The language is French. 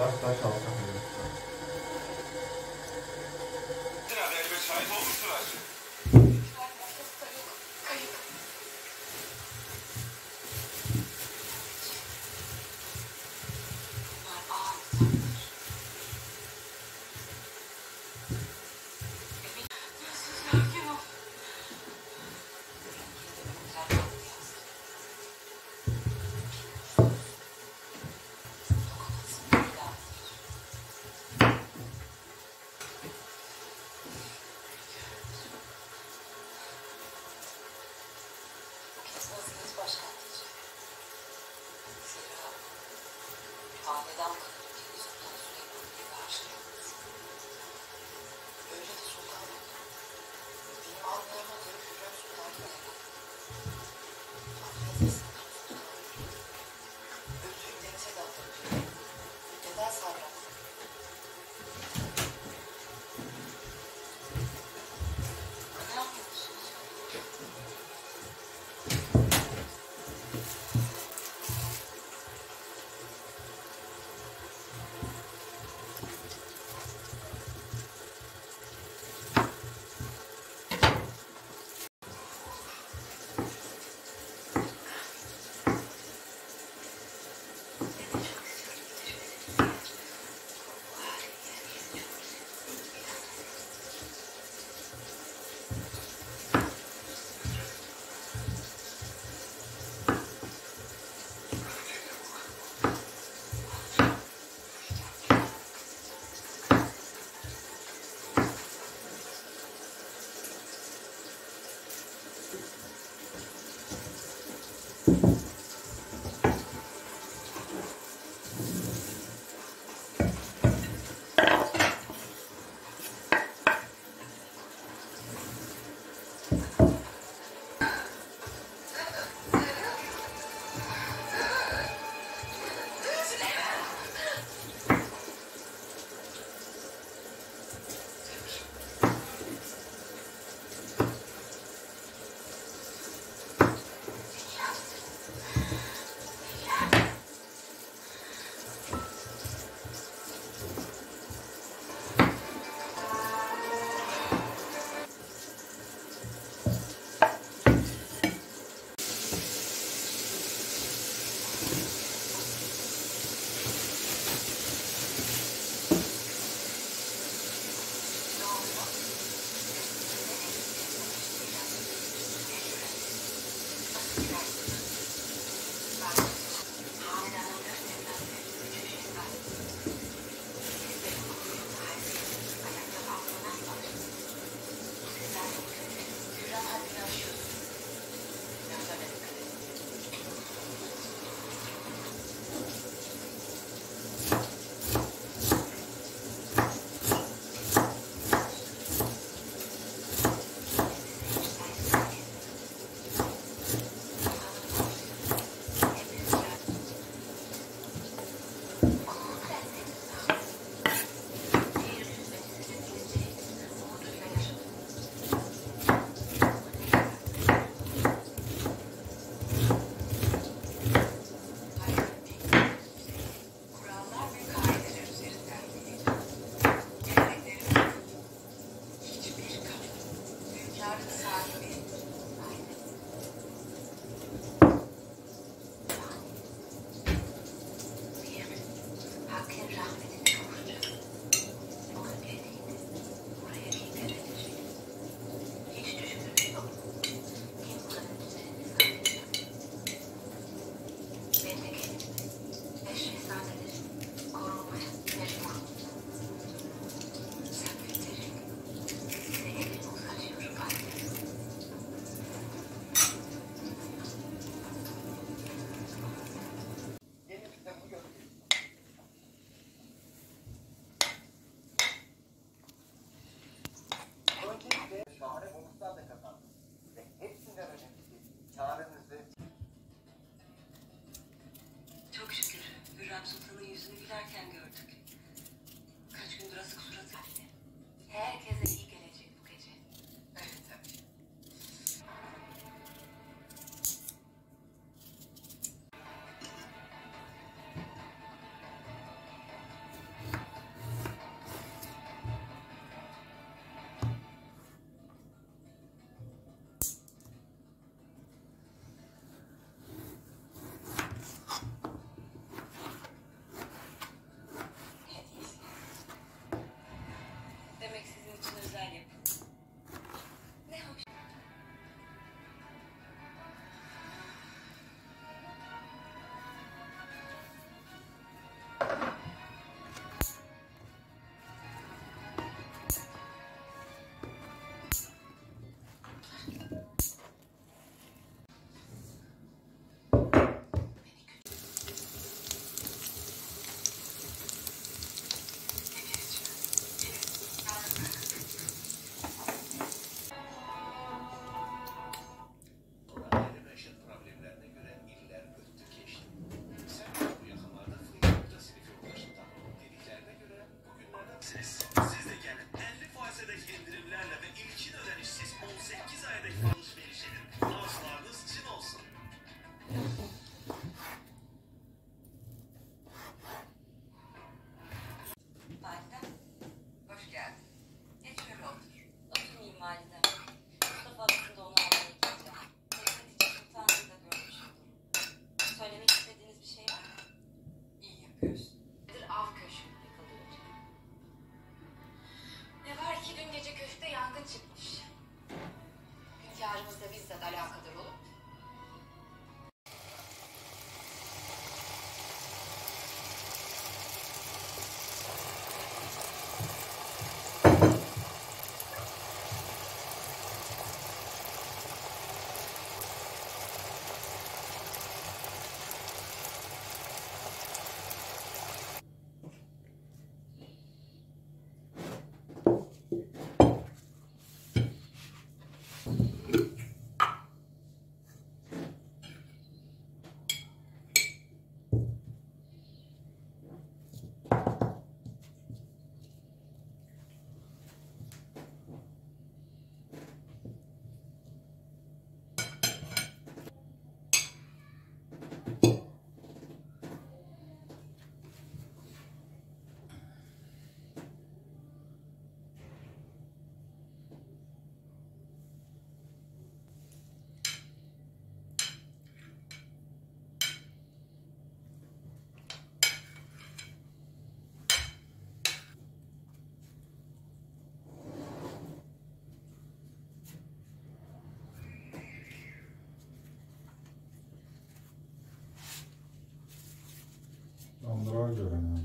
Tas. 감사합니다. Ihtiyacımızla bizzat alakadar olup longer.